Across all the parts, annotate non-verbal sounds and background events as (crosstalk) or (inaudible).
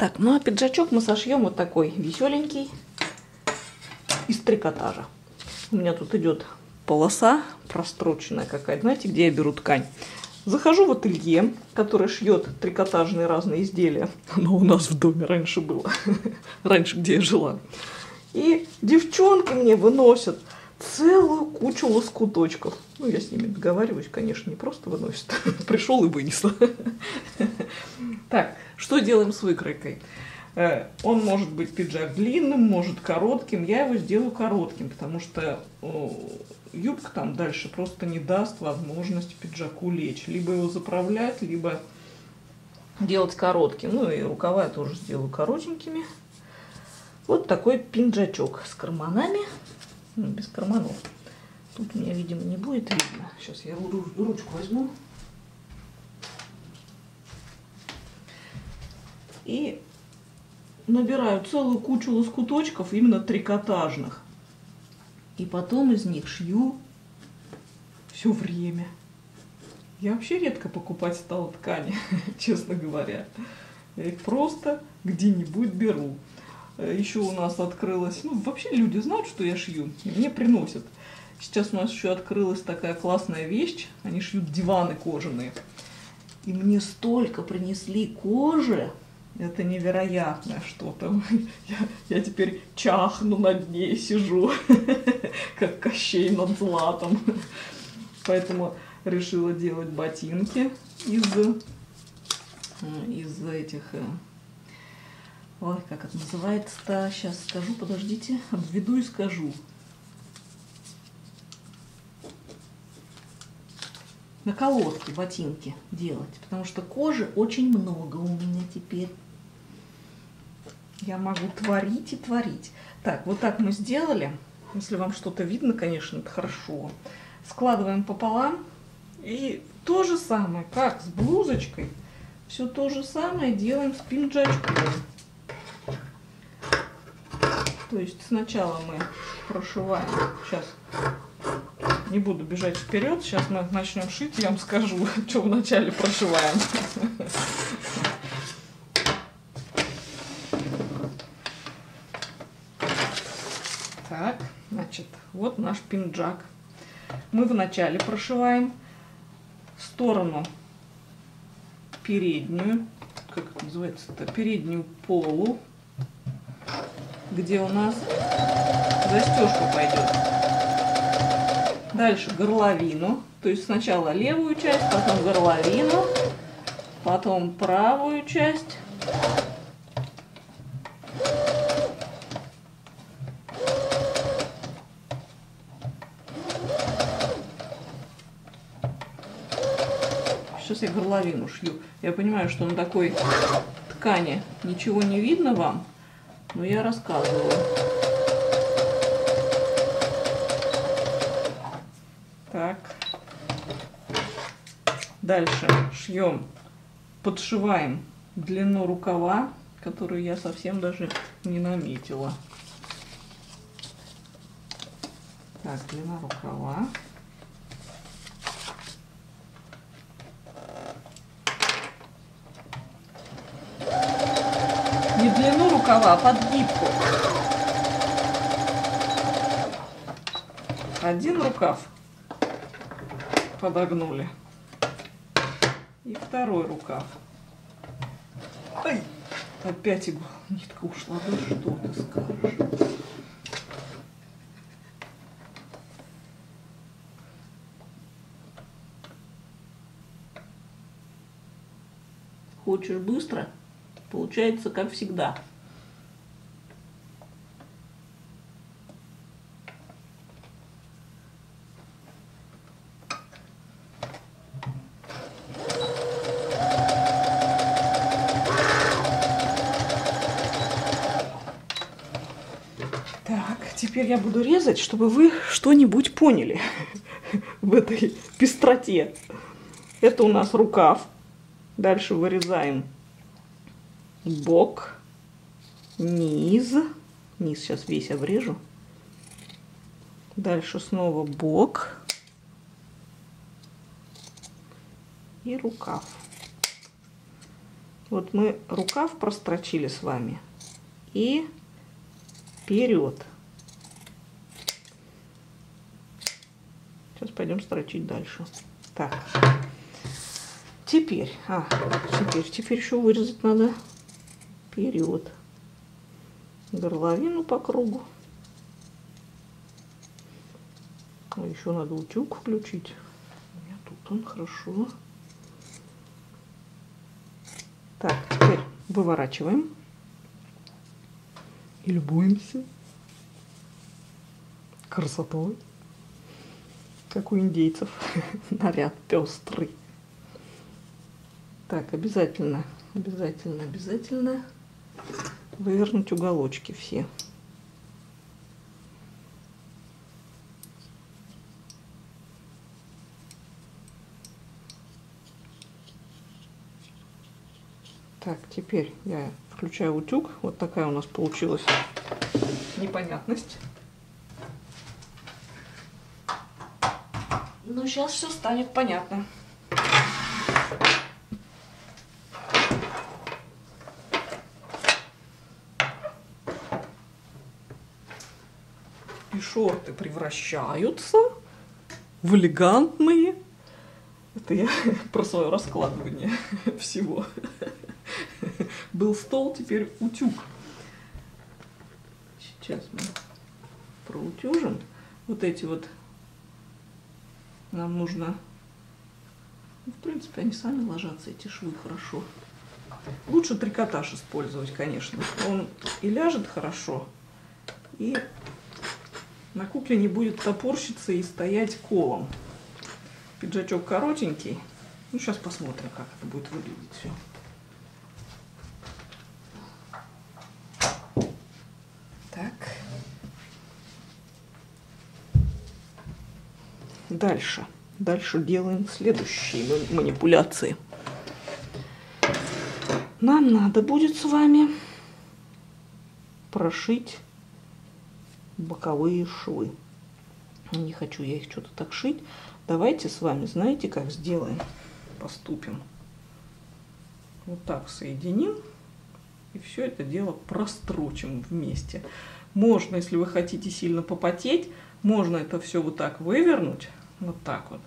Так, ну а пиджачок мы сошьем вот такой веселенький из трикотажа. У меня тут идет полоса простроченная какая-то, знаете, где я беру ткань. Захожу в ателье, который шьет трикотажные разные изделия. Оно у нас в доме раньше было. (laughs) раньше, где я жила. И девчонки мне выносят целую кучу лоскуточков. Ну, я с ними договариваюсь, конечно, не просто выносят. (laughs) Пришел и вынес. Так, что делаем с выкройкой? Э, он может быть пиджак длинным, может коротким. Я его сделаю коротким, потому что юбка там дальше просто не даст возможности пиджаку лечь. Либо его заправлять, либо делать коротким. Ну и рукава я тоже сделаю коротенькими. Вот такой пинджачок с карманами, ну, без карманов. Тут меня, видимо, не будет видно. Сейчас я ручку возьму. И набираю целую кучу лоскуточков, именно трикотажных. И потом из них шью все время. Я вообще редко покупать стала ткани, (laughs) честно говоря. Я их просто где-нибудь беру. Еще у нас открылась, ну вообще люди знают, что я шью, мне приносят. Сейчас у нас еще открылась такая классная вещь, они шьют диваны кожаные. И мне столько принесли кожи, это невероятное что-то. Я, я теперь чахну над ней, сижу, (laughs) как Кощей над златом. Поэтому решила делать ботинки из, из этих... Э, ой, как это называется-то? Сейчас скажу, подождите. Обведу и скажу. На колодке ботинки делать, потому что кожи очень много у меня теперь. Я могу творить и творить. Так, вот так мы сделали. Если вам что-то видно, конечно, это хорошо. Складываем пополам. И то же самое, как с блузочкой, все то же самое делаем с пинджачком. То есть сначала мы прошиваем. Сейчас не буду бежать вперед. Сейчас мы начнем шить, я вам скажу, (laughs) что вначале прошиваем. Так, значит, вот наш пинджак. Мы вначале прошиваем сторону переднюю, как это называется-то, переднюю полу, где у нас застежка пойдет. Дальше горловину, то есть сначала левую часть, потом горловину, потом правую часть. Сейчас я горловину шью. Я понимаю, что на такой ткани ничего не видно вам, но я рассказываю. Так. Дальше шьем, подшиваем длину рукава, которую я совсем даже не наметила. Так, длина рукава. Не длину рукава, а подгибку. Один рукав подогнули. И второй рукав. Ай, опять его нитка ушла. Да что ты скажешь? Хочешь быстро? Получается, как всегда. Теперь я буду резать, чтобы вы что-нибудь поняли (laughs) в этой пестроте. Это у нас рукав. Дальше вырезаем бок, низ. Низ сейчас весь обрежу. Дальше снова бок и рукав. Вот мы рукав прострочили с вами. И вперед. Сейчас пойдем строчить дальше. Так. Теперь, а, теперь, теперь еще вырезать надо вперед. Горловину по кругу. А еще надо утюг включить. У меня тут он хорошо. Так, теперь выворачиваем. И любуемся красотой. Как у индейцев. (laughs) Наряд пестрый. Так, обязательно, обязательно, обязательно вывернуть уголочки все. Так, теперь я включаю утюг. Вот такая у нас получилась непонятность. Ну, сейчас все станет понятно. И шорты превращаются в элегантные. Это я (laughs) про свое раскладывание (laughs) всего. Был стол, теперь утюг. Сейчас мы проутюжим. Вот эти вот нам нужно... Ну, в принципе, они сами ложатся, эти швы, хорошо. Лучше трикотаж использовать, конечно. Он и ляжет хорошо, и на кукле не будет топорщиться и стоять колом. Пиджачок коротенький. Ну, сейчас посмотрим, как это будет выглядеть все. Дальше. Дальше делаем следующие манипуляции. Нам надо будет с вами прошить боковые швы. Не хочу я их что-то так шить. Давайте с вами, знаете, как сделаем? Поступим. Вот так соединим. И все это дело прострочим вместе. Можно, если вы хотите сильно попотеть, можно это все вот так вывернуть вот так вот.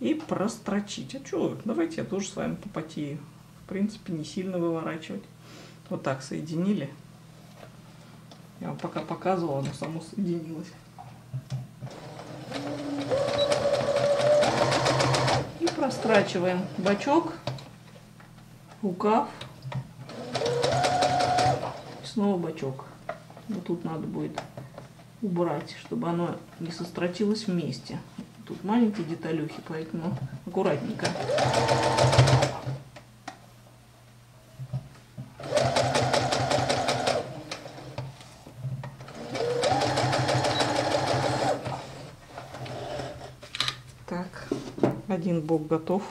И прострочить. А что, давайте я тоже с вами попотею. В принципе, не сильно выворачивать. Вот так соединили. Я вам пока показывала, оно само соединилось. И прострачиваем бачок, рукав, снова бачок. Вот тут надо будет убрать, чтобы оно не сострочилось вместе. Тут маленькие деталюхи, поэтому аккуратненько. Так, один бок готов.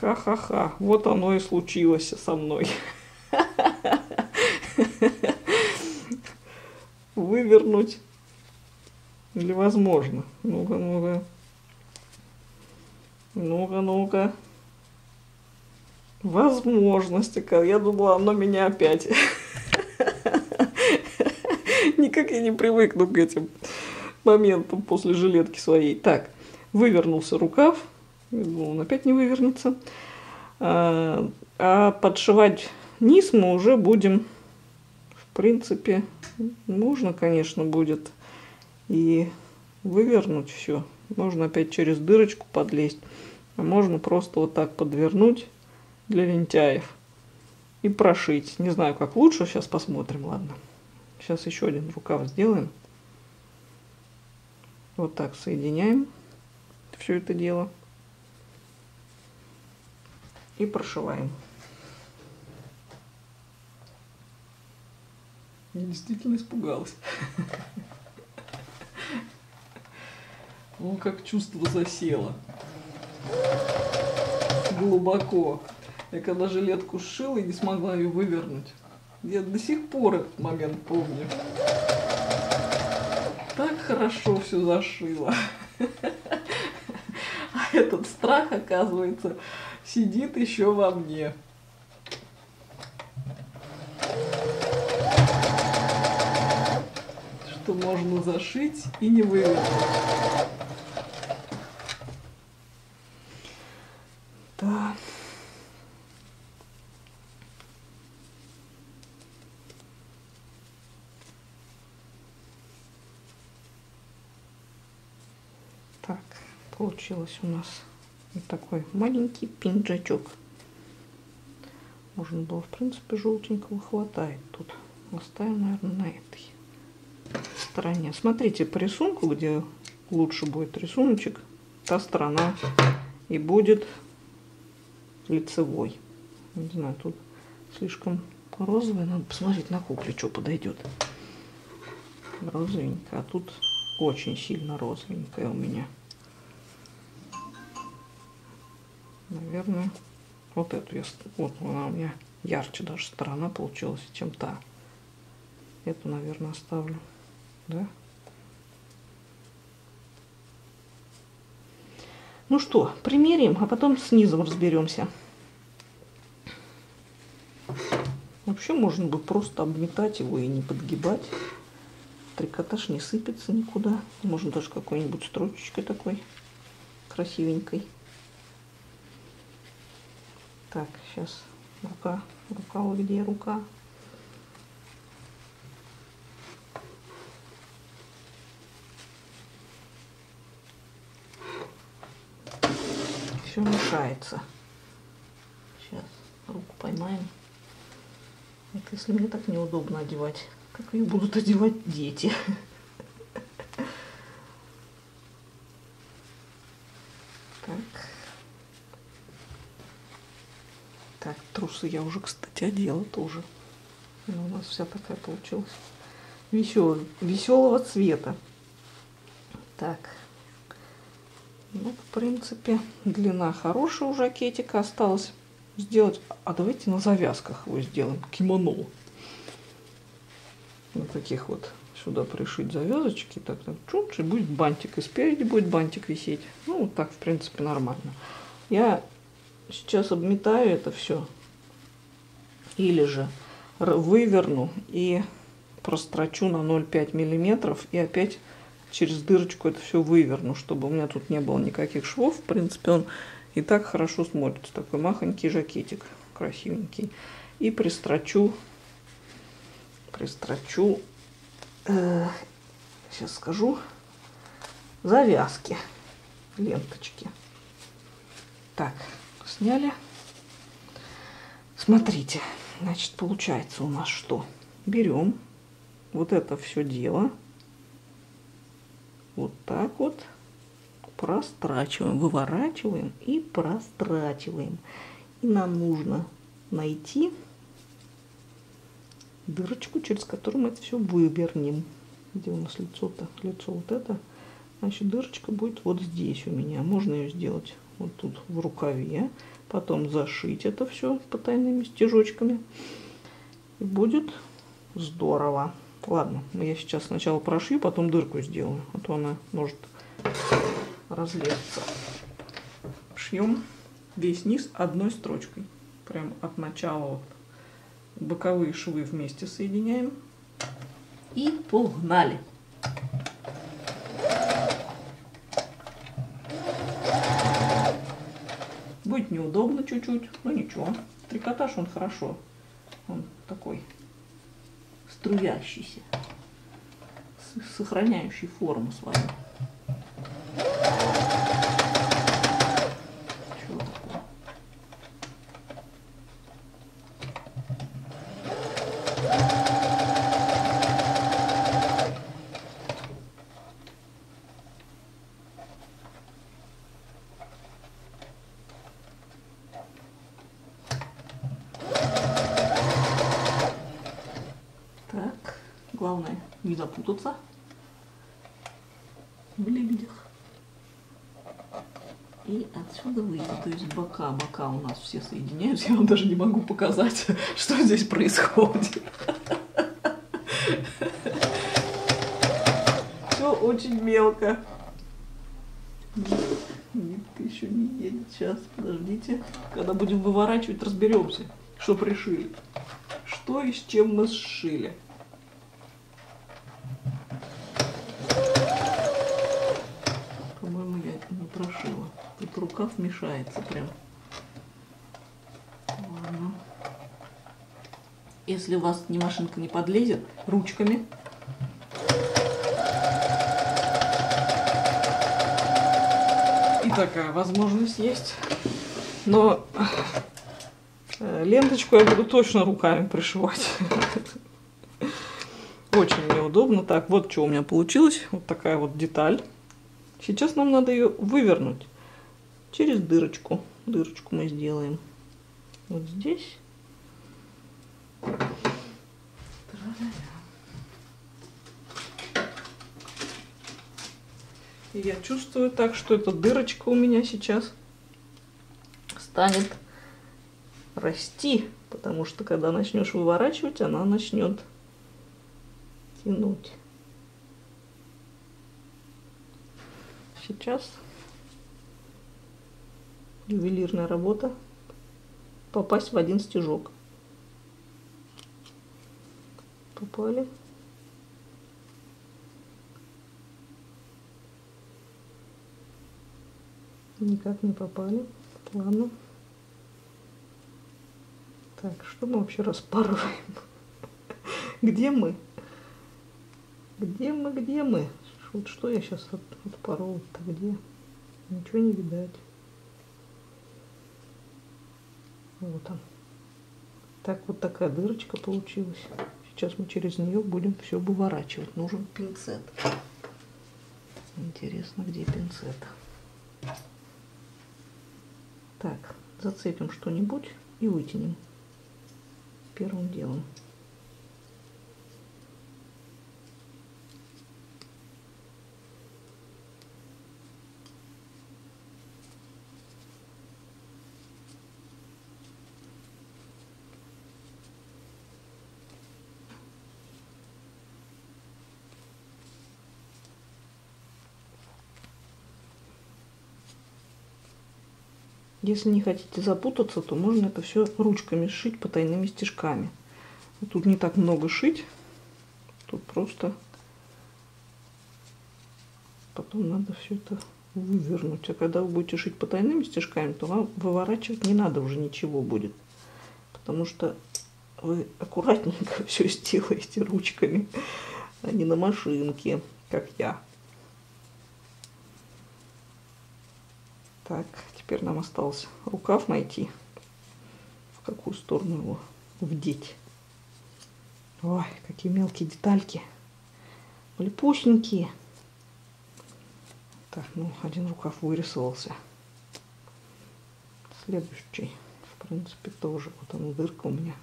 Ха-ха-ха, вот оно и случилось со мной. (laughs) Вывернуть или возможно? Ну-ка, ну-ка. Ну-ка, ну-ка. Возможности. Я думала, оно меня опять. (laughs) Никак я не привыкну к этим моментам после жилетки своей. Так, вывернулся рукав. Думал, он опять не вывернется. А, а подшивать низ мы уже будем, в принципе, можно, конечно, будет и вывернуть все. Можно опять через дырочку подлезть, а можно просто вот так подвернуть для лентяев и прошить. Не знаю, как лучше, сейчас посмотрим, ладно. Сейчас еще один рукав сделаем. Вот так соединяем все это дело и прошиваем. Я действительно испугалась. (laughs) Ну, как чувство засело. Глубоко. Я когда жилетку сшила и не смогла ее вывернуть. Я до сих пор этот момент помню. Так хорошо все зашила. (laughs) А этот страх, оказывается, сидит еще во мне. Что можно зашить и не вывернуть. Да. Так, получилось у нас вот такой маленький пинджачок. Можно было, в принципе, желтенького хватает тут. Оставим, наверное, на этой стороне. Смотрите по рисунку, где лучше будет рисуночек, та сторона и будет лицевой. Не знаю, тут слишком розовый. Надо посмотреть на кукле, что подойдет. Розовенькая. А тут очень сильно розовенькая у меня. Наверное, вот эту я... Вот она у меня ярче даже сторона получилась, чем та. Эту, наверное, оставлю. Да? Ну что, примерим, а потом снизу разберемся. Вообще можно бы просто обметать его и не подгибать. Трикотаж не сыпется никуда. Можно даже какой-нибудь строчечкой такой красивенькой. Так, сейчас рука, рука, где рука? Все мешается. Сейчас руку поймаем. Это если мне так неудобно одевать, как ее будут одевать дети. Так. Так, трусы я уже, кстати, одела тоже. у нас вся такая получилась. Веселого, веселого цвета. Так. Ну, в принципе, длина хорошая у жакетика осталась сделать. А давайте на завязках его сделаем. Кимоно. Вот таких вот сюда пришить завязочки. Так, так, чуть и будет бантик. И спереди будет бантик висеть. Ну, вот так, в принципе, нормально. Я сейчас обметаю это все. Или же выверну и прострочу на 0,5 миллиметров и опять через дырочку это все выверну, чтобы у меня тут не было никаких швов. В принципе, он и так хорошо смотрится. Такой махонький жакетик, красивенький. И пристрочу, пристрочу, э, сейчас скажу, завязки, ленточки. Так, сняли. Смотрите, значит, получается у нас что? Берем вот это все дело, вот так вот прострачиваем, выворачиваем и прострачиваем. И нам нужно найти дырочку, через которую мы это все вывернем. Где у нас лицо-то? Лицо вот это. Значит, дырочка будет вот здесь у меня. Можно ее сделать вот тут в рукаве. Потом зашить это все потайными стежочками. И будет здорово. Ладно, я сейчас сначала прошью, потом дырку сделаю, а то она может разлезться. Шьем весь низ одной строчкой. Прям от начала вот боковые швы вместе соединяем. И погнали. Будет неудобно чуть-чуть, но ничего. Трикотаж он хорошо. Он такой струящийся, сохраняющий форму свою. Не запутаться в лебедях. И отсюда выйти. То есть бока, бока у нас все соединяются. Я вам даже не могу показать, (laughs) что здесь происходит. (laughs) Все очень мелко. Нитка еще не едет. Сейчас, подождите. Когда будем выворачивать, разберемся, что пришили. Что и с чем мы сшили. По-моему, я не прошила. Тут рукав мешается прям. Ладно. Если у вас ни машинка не подлезет, ручками И такая возможность есть. Но э, ленточку я буду точно руками пришивать. (laughs) Очень неудобно. Так, вот что у меня получилось. Вот такая вот деталь. Сейчас нам надо ее вывернуть через дырочку. Дырочку мы сделаем вот здесь. И я чувствую так, что эта дырочка у меня сейчас станет расти, потому что когда начнешь выворачивать, она начнет тянуть. Сейчас ювелирная работа попасть в один стежок. Попали. Никак не попали. Ладно. Так, что мы вообще распарываем? (laughs) Где мы? Где мы, где мы? Вот что я сейчас от, отпорол-то где? Ничего не видать. Вот он. Так вот такая дырочка получилась. Сейчас мы через нее будем все выворачивать. Нужен пинцет. Интересно, где пинцет? Так, зацепим что-нибудь и вытянем первым делом. Если не хотите запутаться, то можно это все ручками сшить потайными стежками. Тут не так много шить. Тут просто потом надо все это вывернуть. А когда вы будете шить потайными стежками, то вам выворачивать не надо уже ничего будет. Потому что вы аккуратненько (laughs) все сделаете ручками, а не на машинке, как я. Так, Теперь нам осталось рукав найти, в какую сторону его вдеть. Ой, какие мелкие детальки. Липусенькие. Так, ну, один рукав вырисовался. Следующий, в принципе, тоже. Вот он, дырка у меня.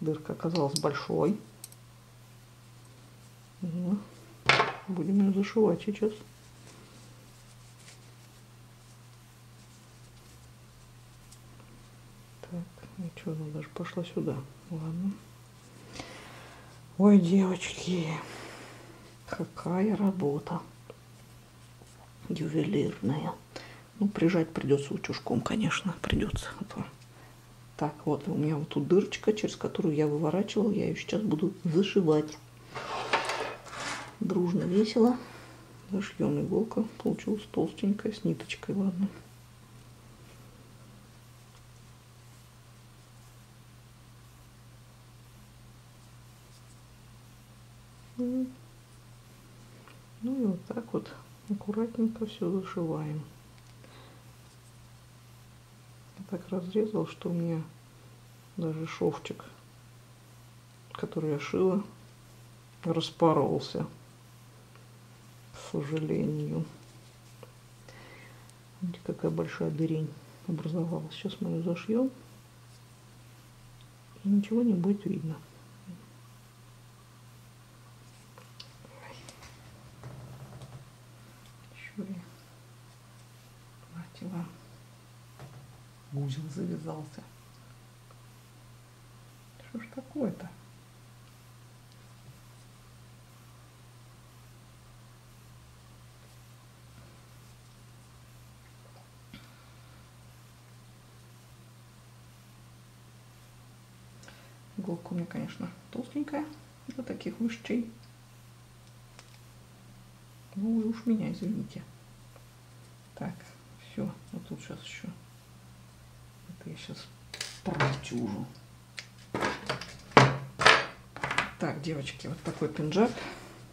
Дырка оказалась большой. Угу. Будем ее зашивать сейчас. Что, она даже пошла сюда. Ладно. Ой, девочки, какая работа ювелирная. Ну, прижать придется утюжком, конечно, придется. А так, вот у меня вот тут дырочка, через которую я выворачивала. Я ее сейчас буду зашивать. Дружно, весело. Зашьем иголка. Получилась толстенькая, с ниточкой, ладно. Ну и вот так вот аккуратненько все зашиваем. Я так разрезал, что у меня даже шовчик, который я шила, распоролся, к сожалению. Видите, какая большая дырень образовалась. Сейчас мы ее зашьем, и ничего не будет видно. красиво узел завязался. Что ж такое-то? Иголка у меня, конечно, толстенькая для таких мышчей. Ну вы уж меня извините. Так все. Вот тут сейчас еще. Это я сейчас протюжу. Так, девочки, вот такой пинджак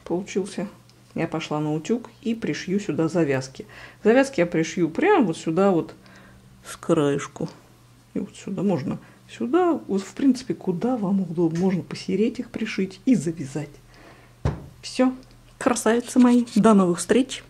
получился. Я пошла на утюг и пришью сюда завязки. Завязки я пришью прямо вот сюда вот с краешку. И вот сюда можно сюда, вот в принципе, куда вам удобно. Можно посереть их, пришить и завязать. Все, красавицы мои, до новых встреч!